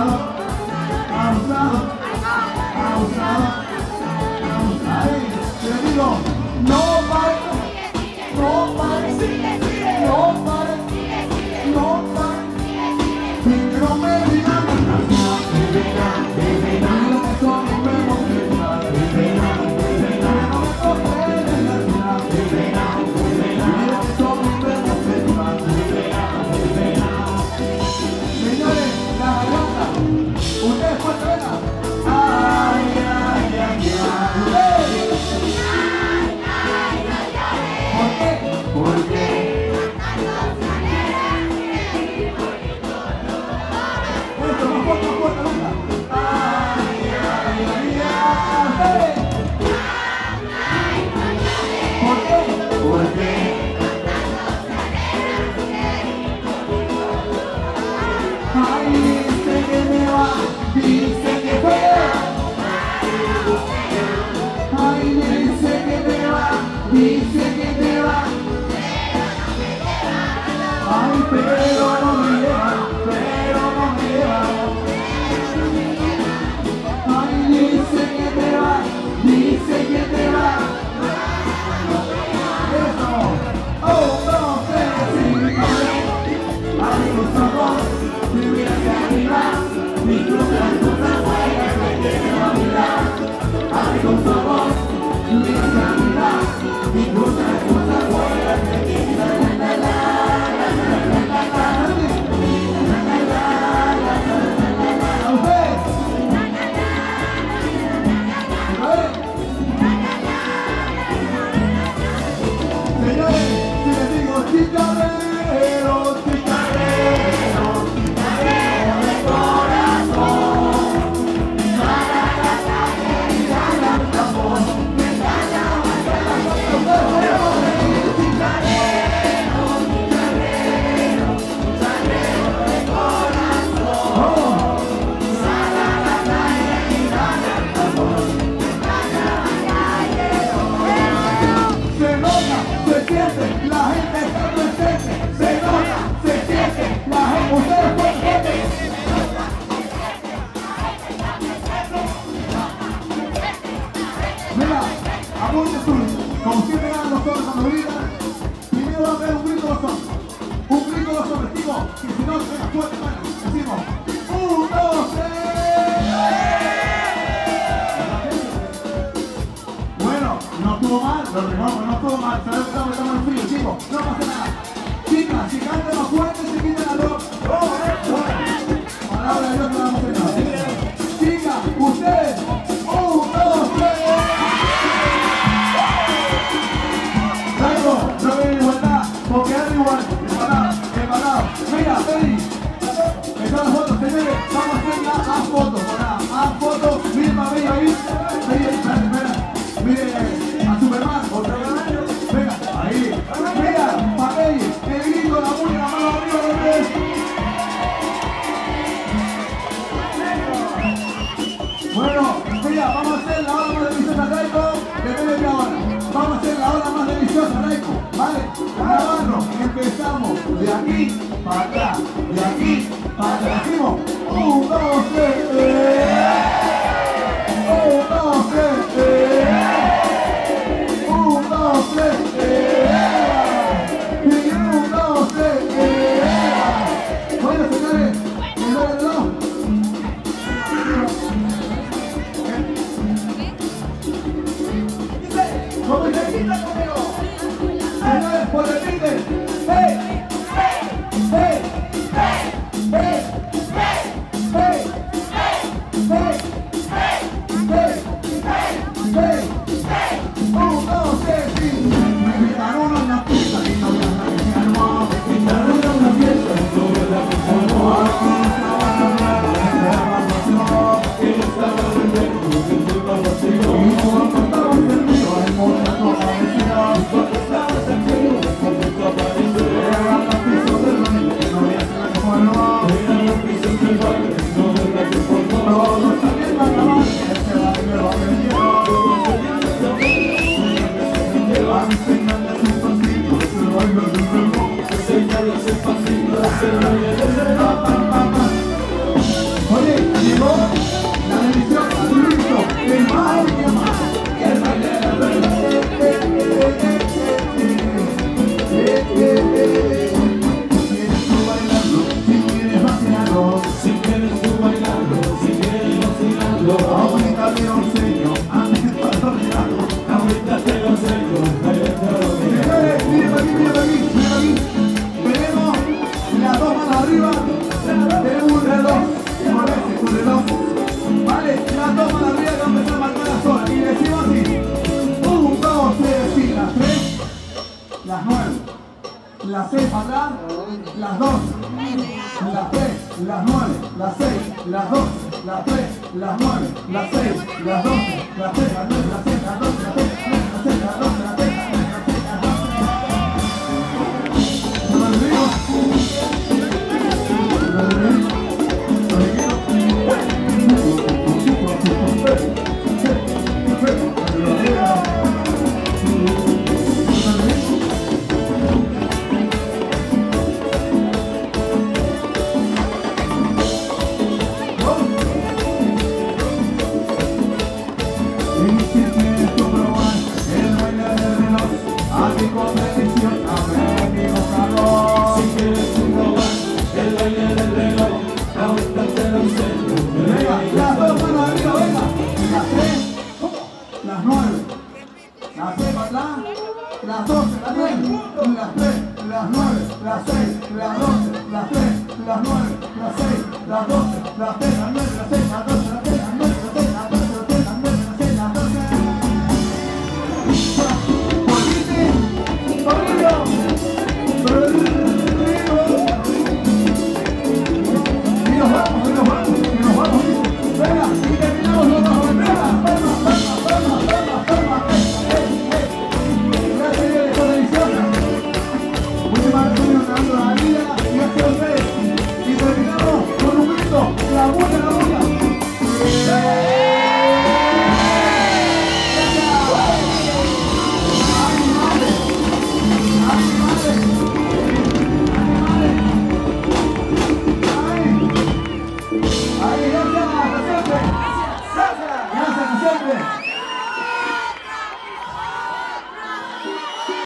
아. aporte suyo. Como los toros cuando brillan, primero vamos a ver un grito de los. Un grito de los toros, decimos, que si no, se fuerte, mano. Decimos, un, dos, tres. Bueno, no estuvo mal, lo no estuvo mal, pero estamos, estamos en frío, chicos, no pasa nada. Chicas, si cantan más fuerte, se quitan la luz. preparar, preparar, preparar. Mira, Feli. La foto, señores. Vamos a hacer la a foto. Para a foto, firma, ven ahí. Mire, espera, Mire, a Superman, otra vez. Venga, ahí. Mira, papel, el grito, la música, la mano arriba, los tres. Bueno, mira, vamos a hacer la hora más de Vicente Atlántico. Vamos a hacer la hora más de deliciosa, Raiko, ¿vale? Navarro, empezamos de aquí para acá, de aquí para acá. Decimos, un, dos, tres, eh. un, dos, las 9, las 6, las 12, las 3, las 9, las 6, las 12, las 3, las 9, las 6, las 12, las 3, las 6, las 12, las 3, las seis, las 12, las tres, las nueve, las seis, las 12, las 3, las 9, las 6, las 12, las 3, las 9, las